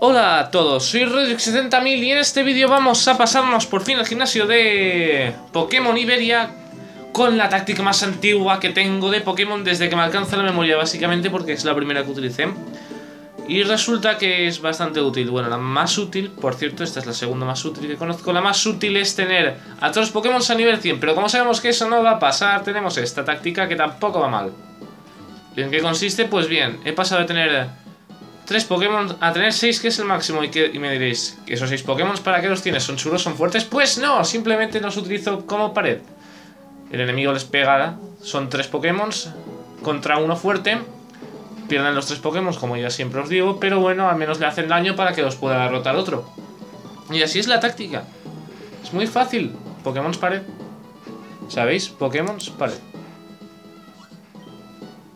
Hola a todos, soy Redux70000 y en este vídeo vamos a pasarnos por fin al gimnasio de Pokémon Iberia con la táctica más antigua que tengo de Pokémon desde que me alcanza la memoria básicamente porque es la primera que utilicé y resulta que es bastante útil, bueno, la más útil, por cierto, esta es la segunda más útil que conozco, la más útil es tener a todos los Pokémon a nivel 100, pero como sabemos que eso no va a pasar, tenemos esta táctica que tampoco va mal. ¿Y en qué consiste? Pues bien, he pasado de tener Tres Pokémon a tener seis que es el máximo y, que, me diréis, ¿esos seis Pokémon para qué los tienes? ¿Son chulos? ¿Son fuertes? Pues no, simplemente los utilizo como pared. El enemigo les pega, son tres Pokémon contra uno fuerte. Pierden los tres Pokémon, como ya siempre os digo, pero bueno, al menos le hacen daño para que los pueda derrotar otro. Y así es la táctica. Es muy fácil. Pokémon pared. ¿Sabéis? Pokémon pared.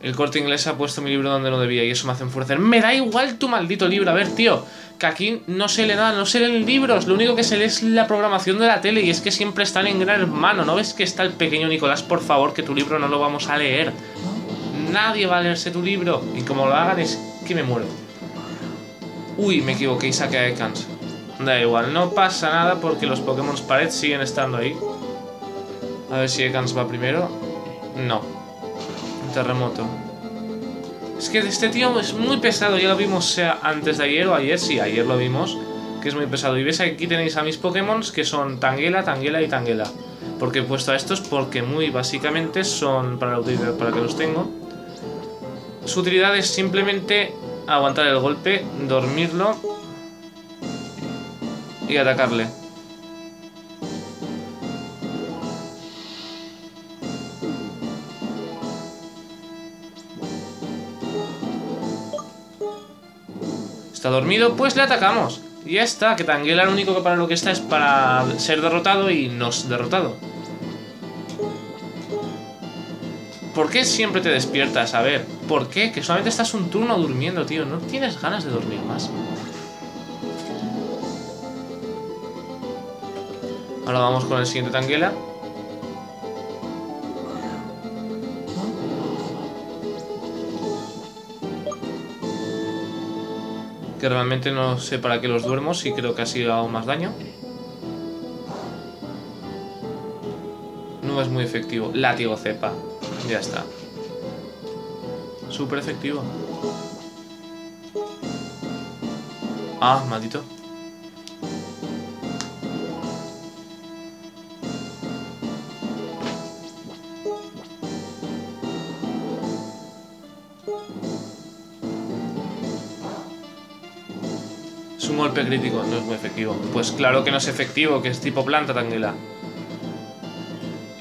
El corte inglés ha puesto mi libro donde no debía y eso me hace enfurecer. Me da igual tu maldito libro. A ver, tío, que aquí no se lee nada, no se leen libros. Lo único que se lee es la programación de la tele y es que siempre están en gran hermano. ¿No ves que está el pequeño Nicolás? Por favor, que tu libro no lo vamos a leer. Nadie va a leerse tu libro. Y como lo hagan es que me muero. Uy, me equivoqué y saqué a Ekans. Da igual, no pasa nada porque los Pokémon Pared siguen estando ahí. A ver si Ekans va primero. No terremoto. Es que este tío es muy pesado, ya lo vimos sea antes de ayer o ayer, sí, ayer lo vimos, que es muy pesado. Y ves aquí tenéis a mis Pokémon que son Tangela, Tangela y Tangela. Porque he puesto a estos porque muy básicamente son para la utilidad para que los tengo. Su utilidad es simplemente aguantar el golpe, dormirlo y atacarle. Está dormido, pues le atacamos. Y ya está, que Tangela lo único que para lo que está es para ser derrotado y nos derrotado. ¿Por qué siempre te despiertas? A ver, ¿por qué? Que solamente estás un turno durmiendo, tío. ¿No tienes ganas de dormir más? Ahora vamos con el siguiente Tangela. Que realmente no sé para qué los duermo, y creo que así hago más daño. No es muy efectivo. Látigo cepa. Ya está. Súper efectivo. Ah, maldito. Crítico, no es muy efectivo. Pues claro que no es efectivo, que es tipo planta Tangela.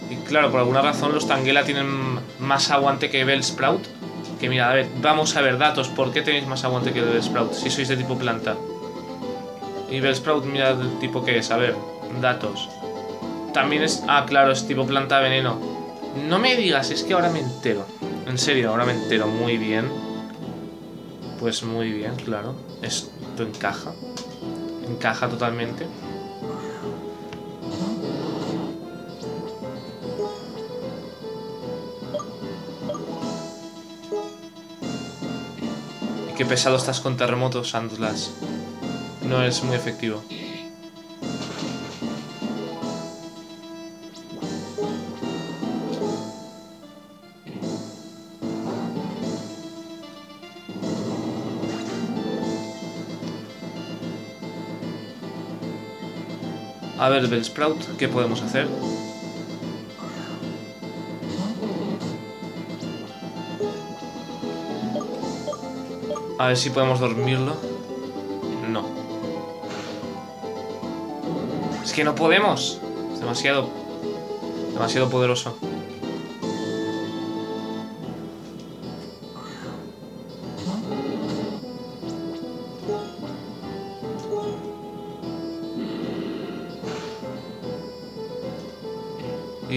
Y claro, por alguna razón los Tangela tienen más aguante que Bellsprout. Que mira, a ver, vamos a ver datos. ¿Por qué tenéis más aguante que Bellsprout si sois de tipo planta? Y Bellsprout, mira el tipo que es. A ver, datos. También es... Ah, claro, es tipo planta veneno. No me digas, es que ahora me entero. En serio, ahora me entero muy bien. Pues muy bien, claro. Esto encaja. Encaja totalmente. Y qué pesado estás con terremotos, Andlas. No es muy efectivo. A ver, Bellsprout, ¿qué podemos hacer? A ver si podemos dormirlo. No. Es que no podemos. Es demasiado... Demasiado poderoso.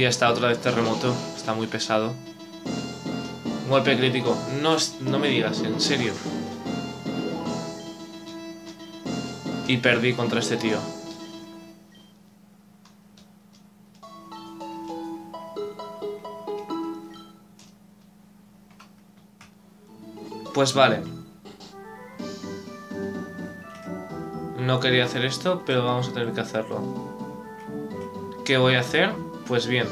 Ya está otra vez terremoto. Está muy pesado. Golpe crítico. No, no me digas, en serio. Y perdí contra este tío. Pues vale. No quería hacer esto, pero vamos a tener que hacerlo. ¿Qué voy a hacer? Pues bien,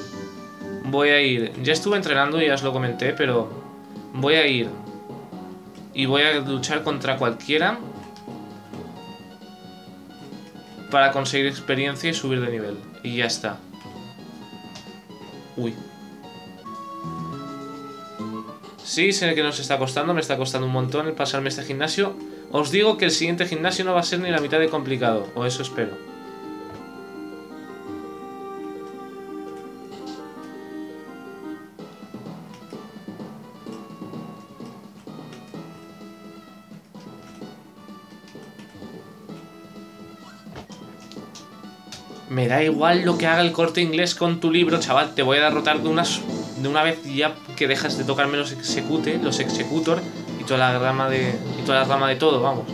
voy a ir... Ya estuve entrenando, ya os lo comenté, pero voy a ir y voy a luchar contra cualquiera para conseguir experiencia y subir de nivel. Y ya está. Uy. Sí, sé que nos está costando, me está costando un montón el pasarme este gimnasio. Os digo que el siguiente gimnasio no va a ser ni la mitad de complicado, o eso espero. Me da igual lo que haga el corte inglés con tu libro, chaval. Te voy a derrotar de, unas, de una vez ya que dejas de tocarme los execute, los executor y toda la rama de. y toda la rama de todo, vamos.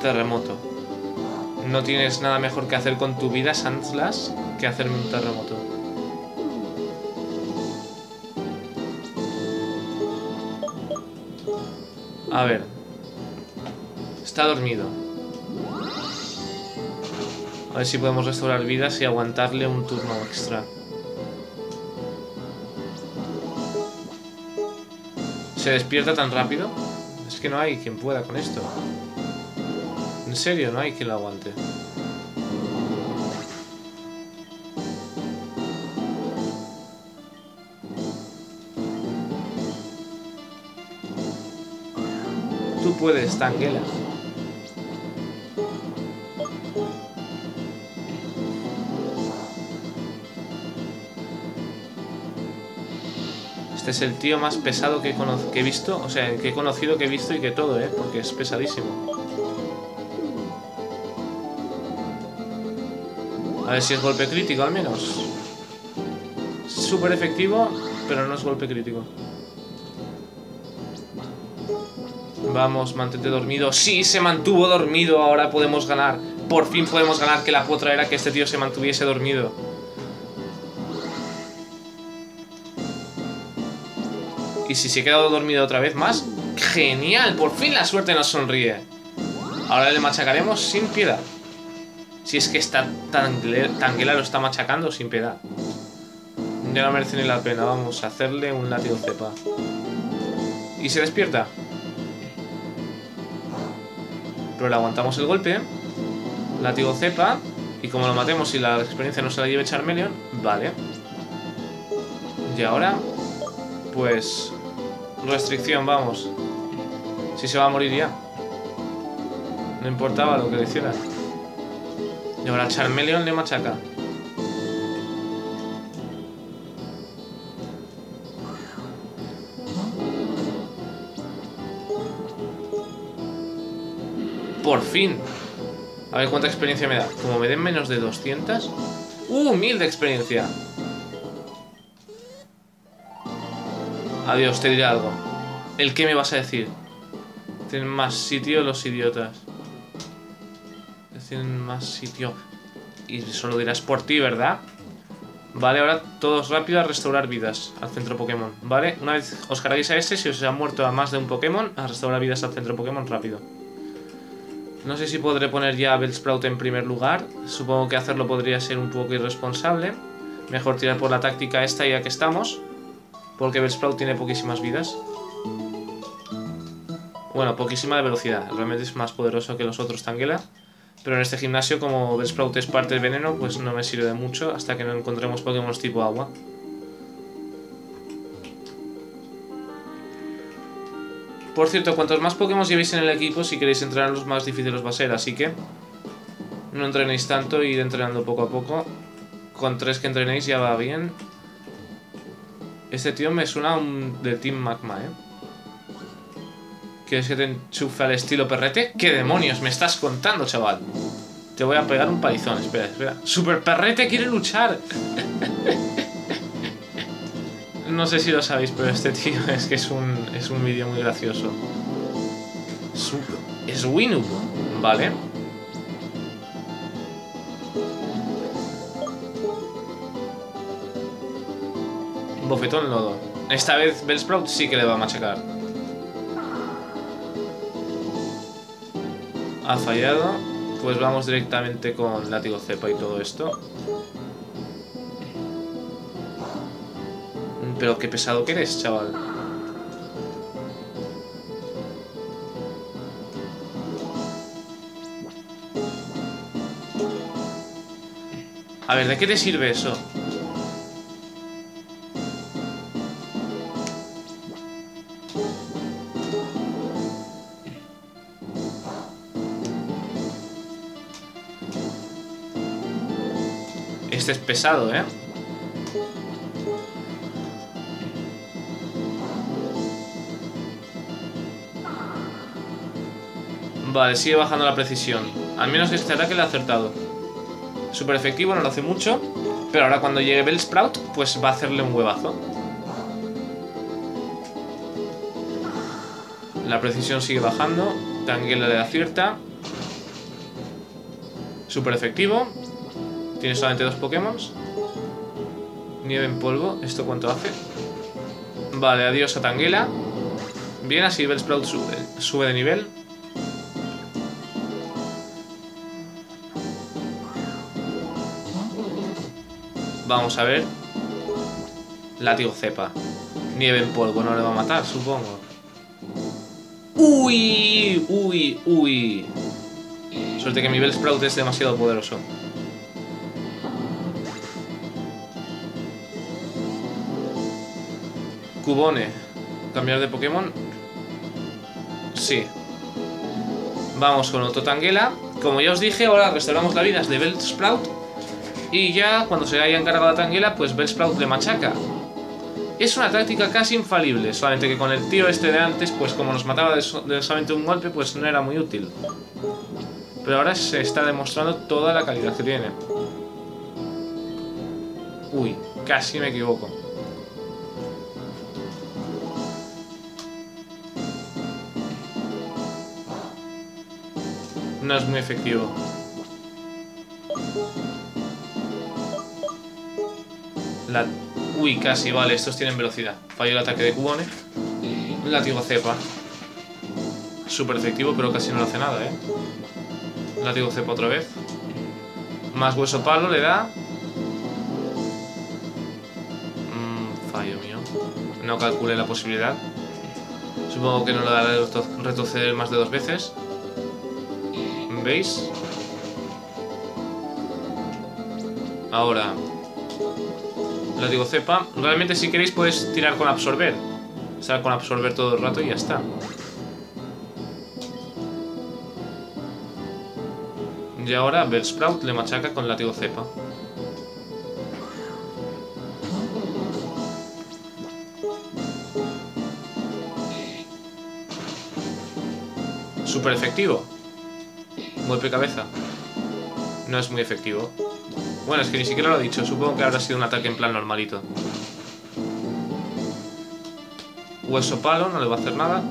Terremoto. No tienes nada mejor que hacer con tu vida, Sandslash, que hacerme un terremoto. A ver. Está dormido. A ver si podemos restaurar vidas y aguantarle un turno extra. ¿Se despierta tan rápido? Es que no hay quien pueda con esto. En serio, no hay quien lo aguante. Puedes, Tanguela. Este es el tío más pesado que que he visto, o sea, que he conocido, que he visto y que todo, ¿eh? Porque es pesadísimo. A ver si es golpe crítico al menos. Súper efectivo, pero no es golpe crítico. Vamos, mantente dormido. Sí, se mantuvo dormido. Ahora podemos ganar. Por fin podemos ganar. Que la potra era que este tío se mantuviese dormido. Y si se ha quedado dormido otra vez más, ¡genial! Por fin la suerte nos sonríe. Ahora le machacaremos sin piedad. Si es que está tan Tanguela lo está machacando sin piedad. Ya no merece ni la pena. Vamos a hacerle un látigo cepa. ¿Y se despierta? Pero le aguantamos el golpe. Látigo cepa. Y como lo matemos y la experiencia no se la lleve Charmeleon, vale. Y ahora, pues... Restricción, vamos. Si se va a morir ya. No importaba lo que le hiciera. Y ahora Charmeleon le machaca. Por fin. A ver cuánta experiencia me da. Como me den menos de 200... ¡Uh! ¡Mil de experiencia! Adiós, te diré algo. ¿El qué me vas a decir? Tienen más sitio los idiotas. Tienen más sitio. Y eso lo dirás por ti, ¿verdad? Vale, ahora todos rápido a restaurar vidas al centro Pokémon. ¿Vale? Una vez os carguéis a este, si os ha muerto a más de un Pokémon, a restaurar vidas al centro Pokémon rápido. No sé si podré poner ya a Bellsprout en primer lugar. Supongo que hacerlo podría ser un poco irresponsable. Mejor tirar por la táctica esta ya que estamos. Porque Bellsprout tiene poquísimas vidas. Bueno, poquísima de velocidad. Realmente es más poderoso que los otros Tangela. Pero en este gimnasio, como Bellsprout es parte del veneno, pues no me sirve de mucho hasta que no encontremos Pokémon tipo agua. Por cierto, cuantos más Pokémon llevéis en el equipo, si queréis entrenar los más difíciles va a ser, así que no entrenéis tanto, ir entrenando poco a poco. Con tres que entrenéis ya va bien. Este tío me suena un de Team Magma, ¿eh? ¿Quieres que te enchufe al estilo perrete? ¿Qué demonios me estás contando, chaval? Te voy a pegar un palizón, espera, espera. ¡Super perrete quiere luchar! no sé si lo sabéis, pero este tío es que es un, es un vídeo muy gracioso. Es Winub, ¿vale? Bofetón lodo. Esta vez Bellsprout sí que le va a machacar. Ha fallado. Pues vamos directamente con látigo cepa y todo esto. Pero qué pesado que eres, chaval. A ver, ¿de qué te sirve eso? Este es pesado, ¿eh? Vale, sigue bajando la precisión. Al menos este ataque le ha acertado. Súper efectivo, no lo hace mucho. Pero ahora cuando llegue Bellsprout, pues va a hacerle un huevazo. La precisión sigue bajando. Tanguela le acierta. Súper efectivo. Tiene solamente dos Pokémon. Nieve en polvo. ¿Esto cuánto hace? Vale, adiós a Tanguela. Bien, así Bellsprout sube, sube de nivel. Vamos a ver. Látigo cepa. Nieve en polvo, no le va a matar, supongo. ¡Uy! ¡Uy! ¡Uy! Suerte que mi Bellsprout es demasiado poderoso. Cubone. ¿Cambiar de Pokémon? Sí. Vamos con otro Tanguela. Como ya os dije, ahora restauramos la vida de Bellsprout. Y ya cuando se haya encargado la Tanguela, pues Bellsprout le machaca. Es una táctica casi infalible, solamente que con el tío este de antes, pues como nos mataba de, solamente un golpe, pues no era muy útil. Pero ahora se está demostrando toda la calidad que tiene. Uy, casi me equivoco. No es muy efectivo. Uy, casi, vale, estos tienen velocidad. Fallo el ataque de Cubone. Látigo cepa. Súper efectivo, pero casi no le hace nada, ¿eh? Látigo cepa otra vez. Más hueso palo le da. Mm, fallo mío. No calculé la posibilidad. Supongo que no le dará retroceder más de dos veces. ¿Veis? Ahora, digo cepa. Realmente si queréis podéis tirar con absorber. Estar con absorber todo el rato y ya está. Y ahora Bellsprout le machaca con látigo cepa. Súper efectivo. Golpe cabeza. No es muy efectivo. Bueno, es que ni siquiera lo he dicho. Supongo que habrá sido un ataque en plan normalito. Hueso palo, no le va a hacer nada.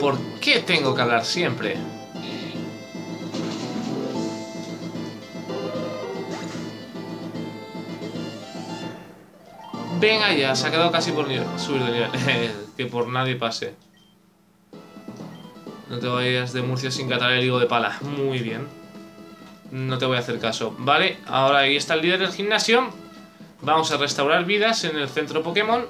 ¿Por qué tengo que hablar siempre? Venga ya, se ha quedado casi por subir de nivel. que por nadie pase. No te vayas de Murcia sin catar el higo de pala. Muy bien. No te voy a hacer caso. Vale, ahora ahí está el líder del gimnasio. Vamos a restaurar vidas en el centro Pokémon.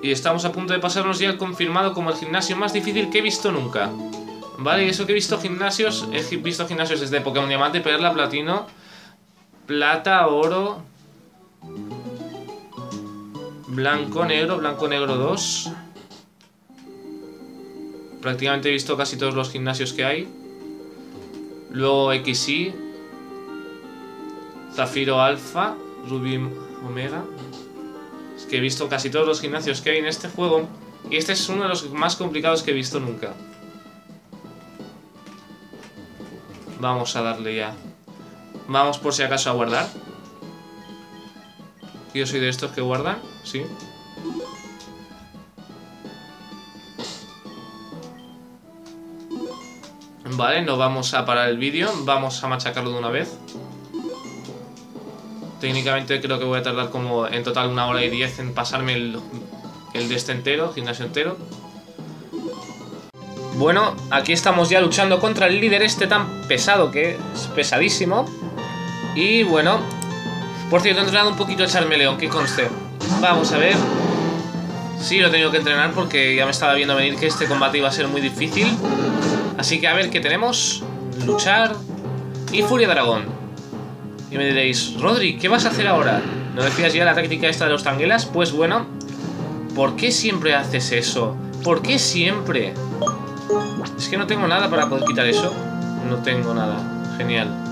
Y estamos a punto de pasarnos ya confirmado como el gimnasio más difícil que he visto nunca. Vale, eso que he visto gimnasios, he visto gimnasios desde Pokémon Diamante, Perla, Platino, Plata, oro. Blanco, negro, blanco, negro 2. Prácticamente he visto casi todos los gimnasios que hay. Luego XY. Zafiro Alpha. Rubí Omega. Es que he visto casi todos los gimnasios que hay en este juego. Y este es uno de los más complicados que he visto nunca. Vamos a darle ya. Vamos por si acaso a guardar. Yo soy de estos que guardan, sí. Vale, no vamos a parar el vídeo, vamos a machacarlo de una vez. Técnicamente creo que voy a tardar como en total una hora y diez en pasarme el, el de este entero, gimnasio entero. Bueno, aquí estamos ya luchando contra el líder este tan pesado que es pesadísimo. Y bueno, por cierto, he entrenado un poquito el Charmeleón, que conste. Vamos a ver. Sí, lo he tenido que entrenar porque ya me estaba viendo venir que este combate iba a ser muy difícil. Así que a ver qué tenemos. Luchar. Y Furia Dragón. Y me diréis, Rodri, ¿qué vas a hacer ahora? ¿No decías ya la táctica esta de los tanguelas? Pues bueno, ¿por qué siempre haces eso? ¿Por qué siempre? Es que no tengo nada para poder quitar eso. No tengo nada. Genial.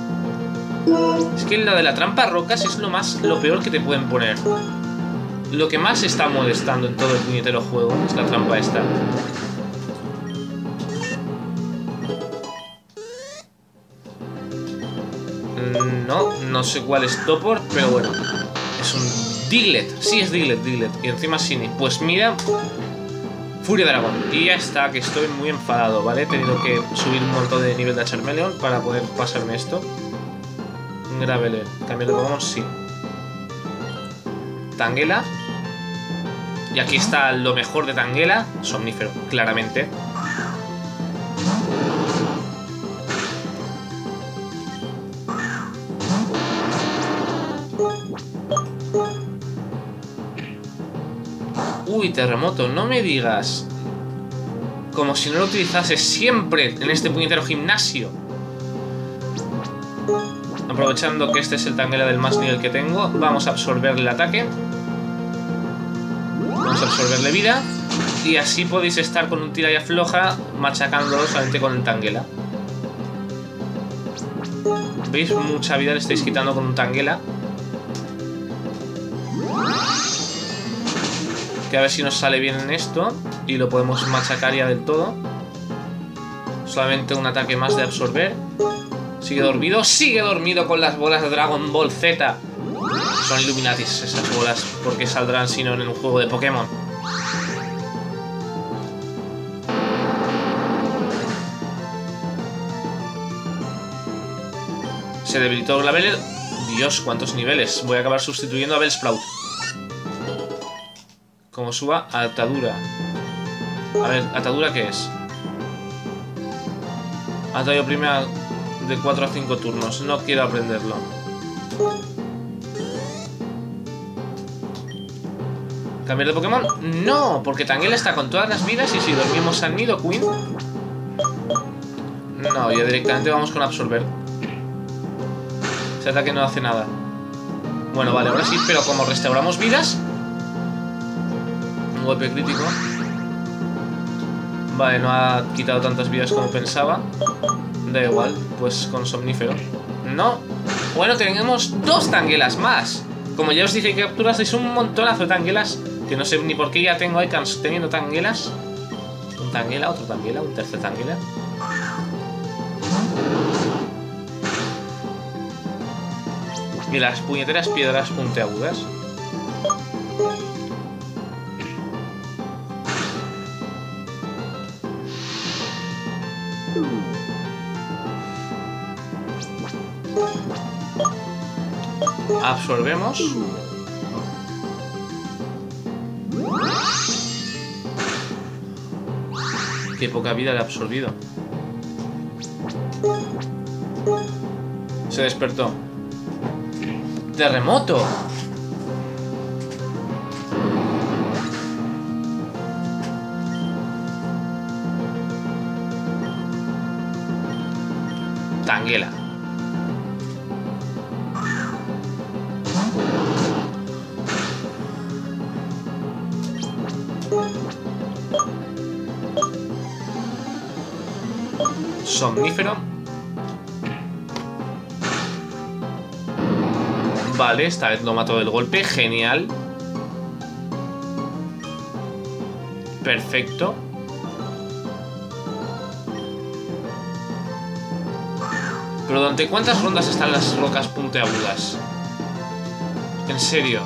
Es que la de la trampa rocas es lo más, lo peor que te pueden poner. Lo que más está molestando en todo el puñetero juego es la trampa esta. Mm, no, no sé cuál es Topor, pero bueno. Es un Diglett. Sí, es Diglett, Diglett. Y encima Shini. Pues mira, Furia Dragón. Y ya está, que estoy muy enfadado, ¿vale? He tenido que subir un montón de nivel de Charmeleon para poder pasarme esto. Graveler. Cambiar de Pokémon, sí. Tangela. Y aquí está lo mejor de Tangela. Somnífero, claramente. Uy, terremoto, no me digas. Como si no lo utilizase siempre en este puñetero gimnasio. Aprovechando que este es el Tangela del más nivel que tengo, vamos a absorberle el ataque. Vamos a absorberle vida. Y así podéis estar con un tira y afloja machacándolo solamente con el Tangela. ¿Veis? Mucha vida le estáis quitando con un Tangela. Que a ver si nos sale bien en esto. Y lo podemos machacar ya del todo. Solamente un ataque más de absorber. Sigue dormido. Sigue dormido con las bolas de Dragon Ball Z. Son Illuminatis esas bolas. Porque saldrán si no en un juego de Pokémon. Se debilitó Glaveler. Dios, cuántos niveles. Voy a acabar sustituyendo a Bellsprout. Como suba, atadura. A ver, ¿atadura qué es? Ataque primera de 4 a 5 turnos. No quiero aprenderlo. ¿Cambiar de Pokémon? No, porque Tangela está con todas las vidas y si dormimos a Nidoqueen... No, ya directamente vamos con Absorber. Ese ataque no hace nada. Bueno, vale, ahora sí, pero como restauramos vidas... Un golpe crítico. Vale, no ha quitado tantas vidas como pensaba. Da igual, pues con Somnífero. No. Bueno, tenemos dos tanguelas más. Como ya os dije que capturasteis un montonazo de tanguelas. Que no sé ni por qué ya tengo Icans teniendo tanguelas. Un tanguela, otro tanguela, un tercer tanguela. Y las puñeteras piedras puntiagudas. Absorbemos. Qué poca vida le ha absorbido. Se despertó. ¡Terremoto! Tanguela. Somnífero. Vale, esta vez lo mató del golpe. Genial. Perfecto. Pero ¿durante cuántas rondas están las rocas puntiagudas? En serio.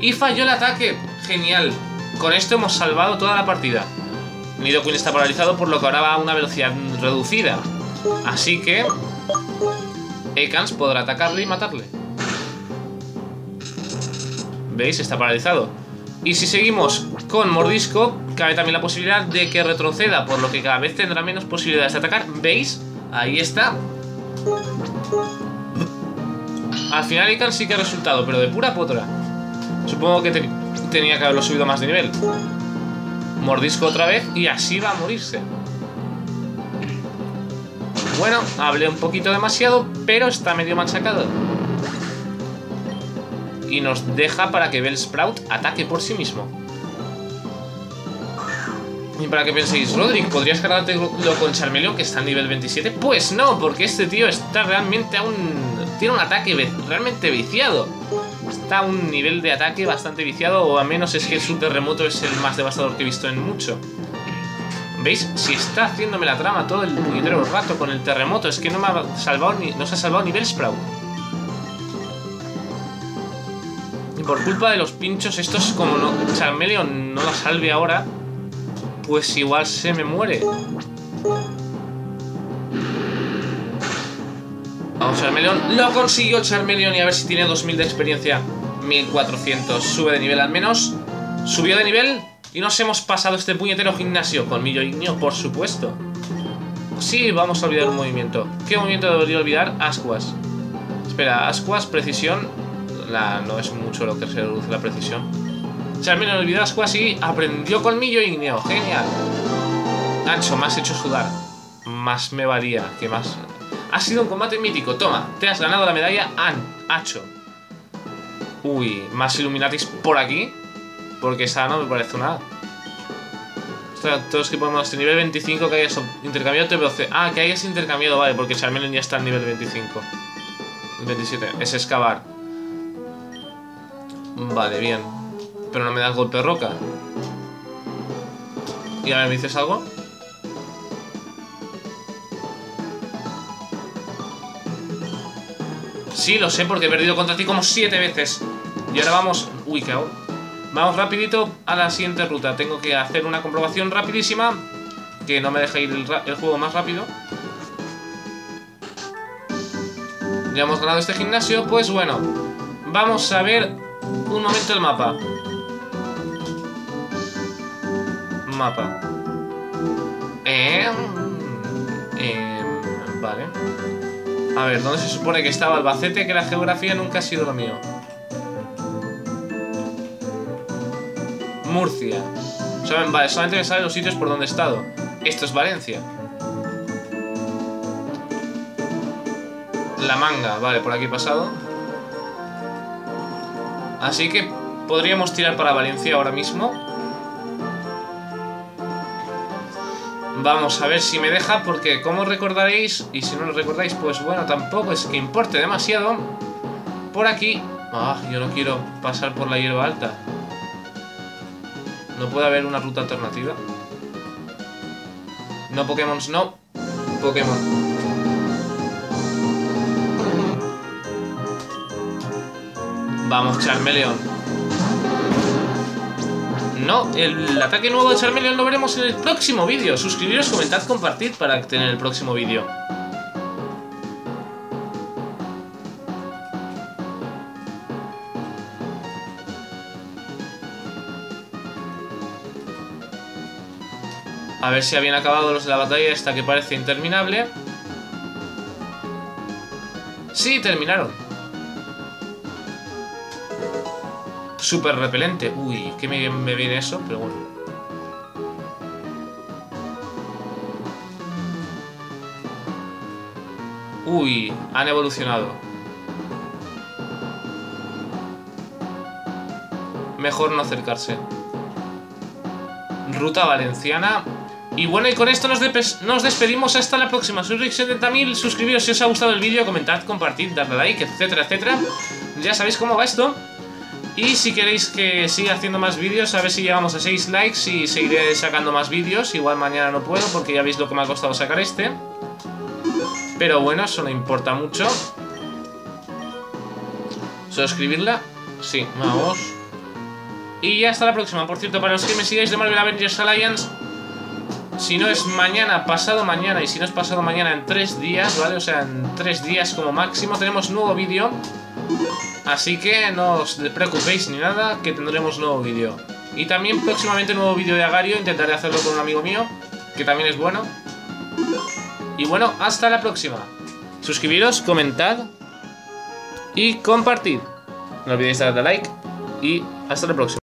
Y falló el ataque. Genial. Con esto hemos salvado toda la partida. Nidoqueen está paralizado, por lo que ahora va a una velocidad reducida. Así que... Ekans podrá atacarle y matarle. ¿Veis? Está paralizado. Y si seguimos con Mordisco, cabe también la posibilidad de que retroceda, por lo que cada vez tendrá menos posibilidades de atacar. ¿Veis? Ahí está. Al final Ican sí que ha resultado, pero de pura potra. Supongo que tenía que haberlo subido más de nivel. Mordisco otra vez y así va a morirse. Bueno, hablé un poquito demasiado, pero está medio machacado. Y nos deja para que Bellsprout ataque por sí mismo. Y para que penséis, Roderick, ¿podrías cargarte con Charmeleon que está en nivel 27? Pues no, porque este tío está realmente a un... Tiene un ataque realmente viciado. Está un nivel de ataque bastante viciado, o al menos es que su terremoto es el más devastador que he visto en mucho. ¿Veis? Si está haciéndome la trama todo el puñetero rato con el terremoto, es que no me ha salvado ni, no se ha salvado ni Bellsprout. Y por culpa de los pinchos, estos como no, Charmeleon no la salve ahora, pues igual se me muere. Vamos, Charmeleon. Lo consiguió Charmeleon y a ver si tiene 2000 de experiencia. 1400. Sube de nivel al menos. Subió de nivel y nos hemos pasado este puñetero gimnasio. Con Milloignio, por supuesto. Sí, vamos a olvidar un movimiento. ¿Qué movimiento debería olvidar? Ascuas. Espera, Ascuas, precisión. La, no es mucho lo que se reduce la precisión. Charmeleon olvidó Ascuas y aprendió colmillo igneo. Genial. Ancho, me has hecho sudar. Más me varía que más. Ha sido un combate mítico. Toma, te has ganado la medalla An. Uy, más Illuminatis por aquí. Porque esa no me parece nada. Todos que podemos este nivel 25 que hayas intercambiado TBOC. Ah, que hayas intercambiado, vale, porque Charmeleon ya está en nivel 25. 27, es excavar. Vale, bien. Pero no me das golpe roca. ¿Y ahora me dices algo? Sí, lo sé, porque he perdido contra ti como siete veces. Y ahora vamos... Uy, ¿qué hago? Vamos rapidito a la siguiente ruta. Tengo que hacer una comprobación rapidísima. Que no me deje ir el, juego más rápido. Ya hemos ganado este gimnasio. Pues bueno. Vamos a ver un momento el mapa. Mapa. Eh, eh, vale. A ver, ¿dónde se supone que estaba Albacete? Que la geografía nunca ha sido lo mío. Murcia. Vale, solamente me salen los sitios por donde he estado. Esto es Valencia. La manga, vale, por aquí he pasado. Así que podríamos tirar para Valencia ahora mismo. Vamos a ver si me deja, porque como recordaréis, y si no lo recordáis, pues bueno, tampoco es que importe demasiado. Por aquí... Ah, yo no quiero pasar por la hierba alta. ¿No puede haber una ruta alternativa? No Pokémon, no. Pokémon. Vamos, Charmeleon. No, el ataque nuevo de Charmeleon lo veremos en el próximo vídeo. Suscribiros, comentad, compartid para tener el próximo vídeo. A ver si habían acabado los de la batalla esta que parece interminable. Sí, terminaron. Súper repelente. Uy, qué me, me viene eso, pero bueno. Uy, han evolucionado. Mejor no acercarse. Ruta valenciana. Y bueno, y con esto nos, despedimos hasta la próxima. Soy Rick70.000. Suscribiros si os ha gustado el vídeo, comentad, compartid, darle like, etcétera, etcétera. Ya sabéis cómo va esto. Y si queréis que siga haciendo más vídeos, a ver si llegamos a 6 likes y seguiré sacando más vídeos. Igual mañana no puedo porque ya veis lo que me ha costado sacar este. Pero bueno, eso no importa mucho. ¿Suscribirla? Sí, vamos. Y hasta la próxima. Por cierto, para los que me sigáis de Marvel Avengers Alliance, si no es mañana, pasado mañana, y si no es pasado mañana, en tres días, ¿vale? O sea, en tres días como máximo, tenemos nuevo vídeo. Así que no os preocupéis ni nada, que tendremos nuevo vídeo. Y también próximamente nuevo vídeo de Agario, intentaré hacerlo con un amigo mío, que también es bueno. Y bueno, hasta la próxima. Suscribiros, comentad y compartid. No olvidéis darle like y hasta la próxima.